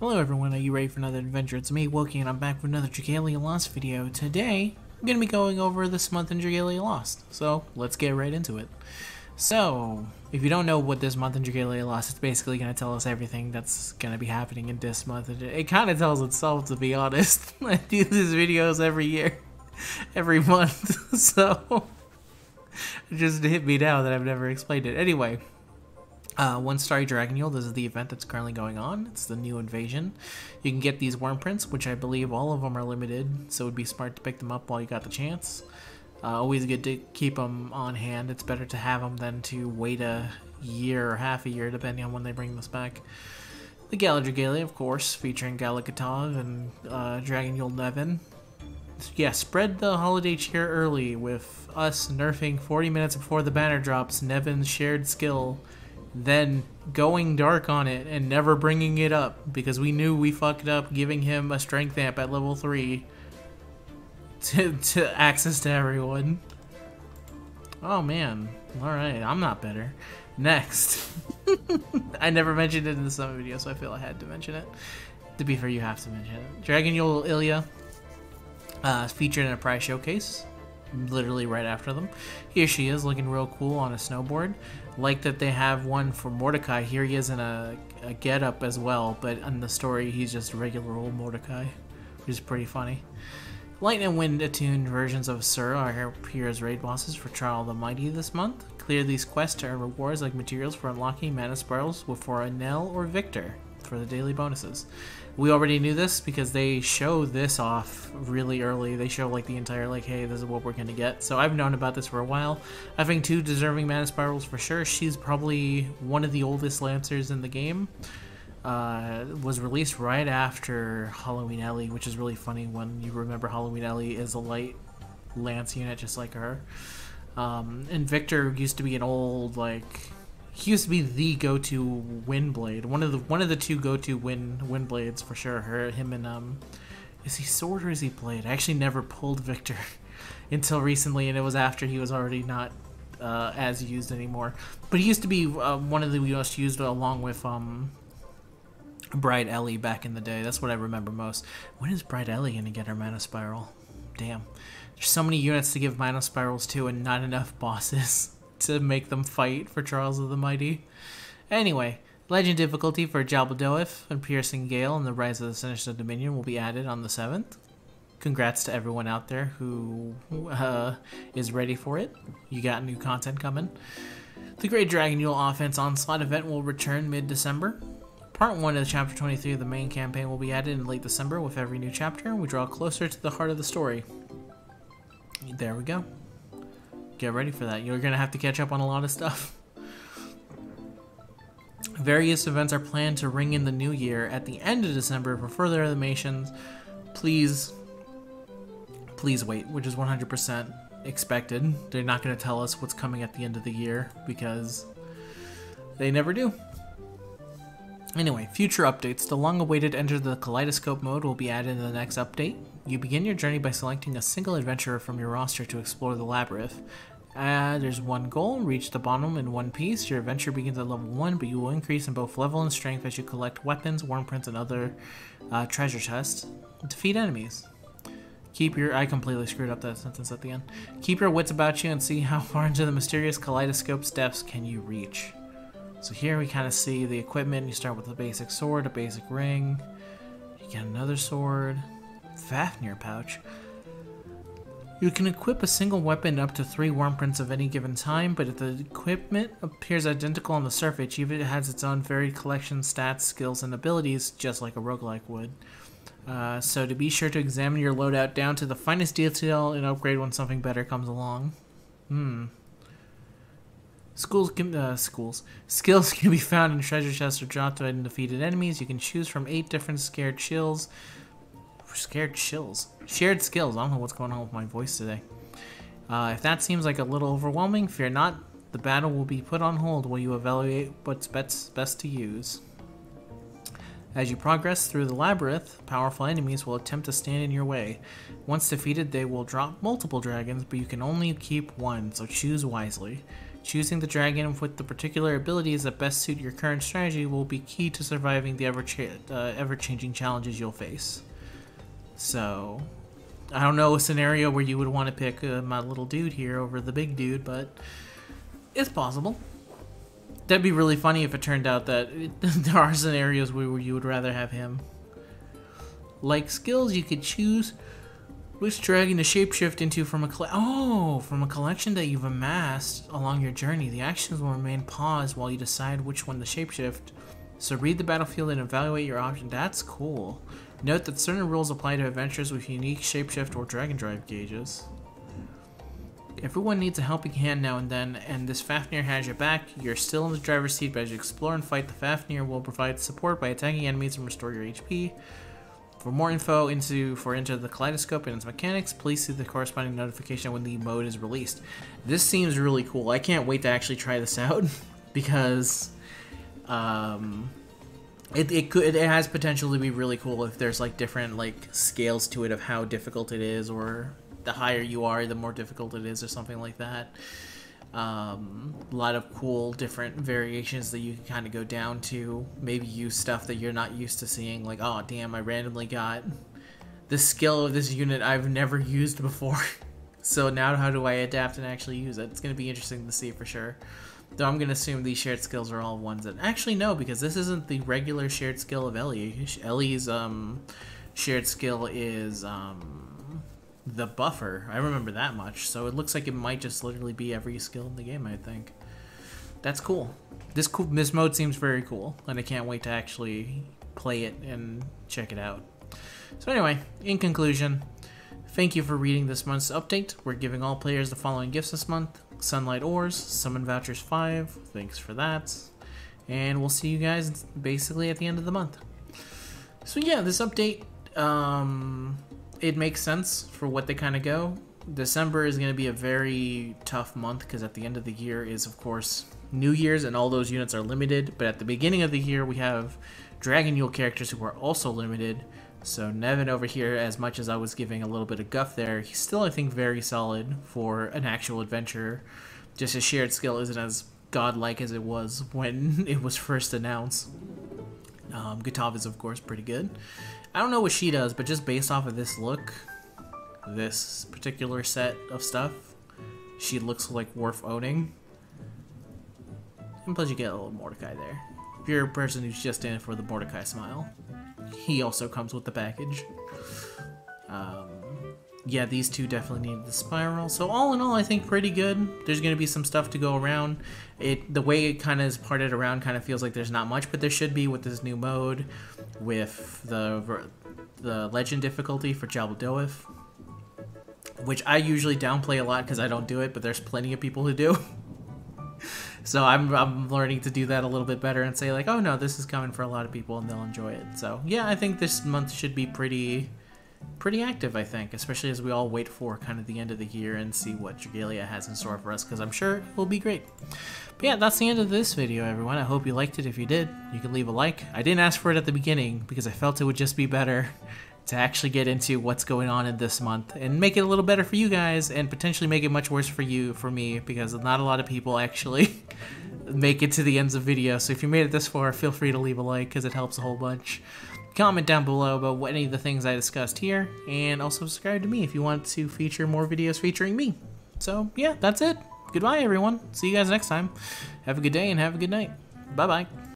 Hello everyone, are you ready for another adventure? It's me, Wokey, and I'm back with another Dragalia Lost video. Today, I'm going to be going over this month in Dragalia Lost, so let's get right into it. So, if you don't know what this month in Dragalia Lost, it's basically going to tell us everything that's going to be happening in this month. It, kind of tells itself, to be honest. I do these videos every year, every month, so it just hit me now that I've never explained it. Anyway, uh, one Starry Dragonyule, this is the event that's currently going on. It's the new invasion. You can get these Wurmprints, which I believe all of them are limited, so it would be smart to pick them up while you got the chance. Uh, always good to keep them on hand. It's better to have them than to wait a year or half a year, depending on when they bring this back. The Gala of course, featuring Gala Gatov and uh, Dragonyule Nevin. Yeah, spread the holiday cheer early with us nerfing 40 minutes before the banner drops Nevin's shared skill then going dark on it and never bringing it up because we knew we fucked up giving him a strength amp at level 3 to, to access to everyone. Oh man, alright, I'm not better. Next. I never mentioned it in the summit video, so I feel I had to mention it. To be fair, you have to mention it. Dragonyule Ilia uh, featured in a prize showcase literally right after them. Here she is, looking real cool on a snowboard. Like that they have one for Mordecai. Here he is in a, a get-up as well, but in the story he's just regular old Mordecai, which is pretty funny. Light and Wind attuned versions of Sir are here as raid bosses for Trial of the Mighty this month. Clear these quests to earn rewards like materials for unlocking mana spirals for Enel or Victor for the daily bonuses. We already knew this because they show this off really early. They show like the entire like, hey, this is what we're gonna get. So I've known about this for a while. I think two deserving mana spirals for sure. She's probably one of the oldest lancers in the game. Uh, was released right after Halloween Ellie, which is really funny when you remember Halloween Ellie is a light lance unit just like her. Um, and Victor used to be an old like he used to be the go-to wind blade. One of the one of the two go-to wind wind blades for sure. Her him and um is he sword or is he blade? I actually never pulled Victor until recently and it was after he was already not uh, as used anymore. But he used to be uh, one of the most used along with um Bright Ellie back in the day. That's what I remember most. When is Bright Ellie gonna get her mana spiral? Damn. There's so many units to give mana spirals to and not enough bosses. To make them fight for Trials of the Mighty. Anyway, Legend difficulty for Jaldabaoth and Piercing Gale and the Rise of the Sinister Dominion will be added on the 7th. Congrats to everyone out there who uh, is ready for it. You got new content coming. The Great Dragonyule Offense Onslaught event will return mid-December. Part 1 of Chapter 23 of the main campaign will be added in late December with every new chapter. We draw closer to the heart of the story. There we go get ready for that. You're going to have to catch up on a lot of stuff. Various events are planned to ring in the new year at the end of December for further animations. Please, please wait, which is 100% expected. They're not going to tell us what's coming at the end of the year because they never do. Anyway, future updates. The long-awaited Enter the Kaleidoscope mode will be added in the next update. You begin your journey by selecting a single adventurer from your roster to explore the labyrinth. Uh, there's one goal, reach the bottom in one piece. Your adventure begins at level 1, but you will increase in both level and strength as you collect weapons, Wurmprints, and other uh, treasure chests. Defeat enemies. Keep your... I completely screwed up that sentence at the end. Keep your wits about you and see how far into the mysterious kaleidoscope's depths can you reach. So here we kind of see the equipment. You start with a basic sword, a basic ring. You get another sword. Fafnir pouch. You can equip a single weapon up to three Wurmprints of any given time, but if the equipment appears identical on the surface, even it has its own varied collection, stats, skills, and abilities, just like a roguelike would. Uh, so to be sure to examine your loadout down to the finest detail and upgrade when something better comes along. Hmm. Schools can, uh, schools. Skills can be found in treasure chests or dropped by defeated enemies. You can choose from eight different scared chills Scared chills. Shared skills. I don't know what's going on with my voice today. Uh, if that seems like a little overwhelming, fear not. The battle will be put on hold while you evaluate what's best, best to use. As you progress through the labyrinth, powerful enemies will attempt to stand in your way. Once defeated, they will drop multiple dragons, but you can only keep one, so choose wisely. Choosing the dragon with the particular abilities that best suit your current strategy will be key to surviving the ever cha uh, ever changing challenges you'll face. So, I don't know a scenario where you would want to pick uh, my little dude here over the big dude, but it's possible. That'd be really funny if it turned out that it, there are scenarios where you would rather have him. Like skills, you could choose which dragon to shapeshift into from a oh from a collection that you've amassed along your journey. The actions will remain paused while you decide which one to shapeshift. So read the battlefield and evaluate your option. That's cool. Note that certain rules apply to adventures with unique shapeshift or dragon drive gauges. Everyone needs a helping hand now and then, and this Fafnir has your back. You're still in the driver's seat, but as you explore and fight, the Fafnir will provide support by attacking enemies and restore your HP. For more info into for Into the Kaleidoscope and its mechanics, please see the corresponding notification when the mode is released. This seems really cool. I can't wait to actually try this out because um, it, it could it has potential to be really cool if there's like different like scales to it of how difficult it is or the higher you are the more difficult it is or something like that. Um, a lot of cool different variations that you can kind of go down to. Maybe use stuff that you're not used to seeing like oh damn i randomly got this skill of this unit i've never used before. So now how do i adapt and actually use it? It's going to be interesting to see for sure though i'm going to assume these shared skills are all ones that actually no because this isn't the regular shared skill of ellie ellie's um, shared skill is um, the buffer. I remember that much. So it looks like it might just literally be every skill in the game, I think. That's cool. This cool this mode seems very cool, and I can't wait to actually play it and check it out. So anyway, in conclusion, thank you for reading this month's update. We're giving all players the following gifts this month. Sunlight Ores, Summon Vouchers 5, thanks for that. And we'll see you guys basically at the end of the month. So yeah, this update, um, it makes sense for what they kind of go. December is going to be a very tough month because at the end of the year is, of course, New Year's and all those units are limited. But at the beginning of the year, we have Dragon Yule characters who are also limited. So Nevin over here, as much as I was giving a little bit of guff there, he's still, I think, very solid for an actual adventure. Just his shared skill isn't as godlike as it was when it was first announced. Um, is, of course, pretty good. I don't know what she does, but just based off of this look, this particular set of stuff, she looks like worth owning. And plus you get a little Mordecai there. If you're a person who's just in it for the Mordecai smile, he also comes with the package. Um, yeah, these two definitely need the spiral. So all in all, I think pretty good. There's going to be some stuff to go around. It The way it kind of is parted around kind of feels like there's not much, but there should be with this new mode, with the the legend difficulty for Jalbul which I usually downplay a lot because I don't do it, but there's plenty of people who do. so I'm, I'm learning to do that a little bit better and say like, oh no, this is coming for a lot of people and they'll enjoy it. So yeah, I think this month should be pretty pretty active, I think, especially as we all wait for kind of the end of the year and see what Dragalia has in store for us, because I'm sure it will be great. But yeah, that's the end of this video, everyone. I hope you liked it. If you did, you can leave a like. I didn't ask for it at the beginning, because I felt it would just be better to actually get into what's going on in this month and make it a little better for you guys and potentially make it much worse for you for me because not a lot of people actually make it to the ends of video so if you made it this far feel free to leave a like because it helps a whole bunch comment down below about what any of the things I discussed here, and also subscribe to me if you want to feature more videos featuring me. So yeah, that's it. Goodbye everyone. See you guys next time. Have a good day and have a good night. Bye bye.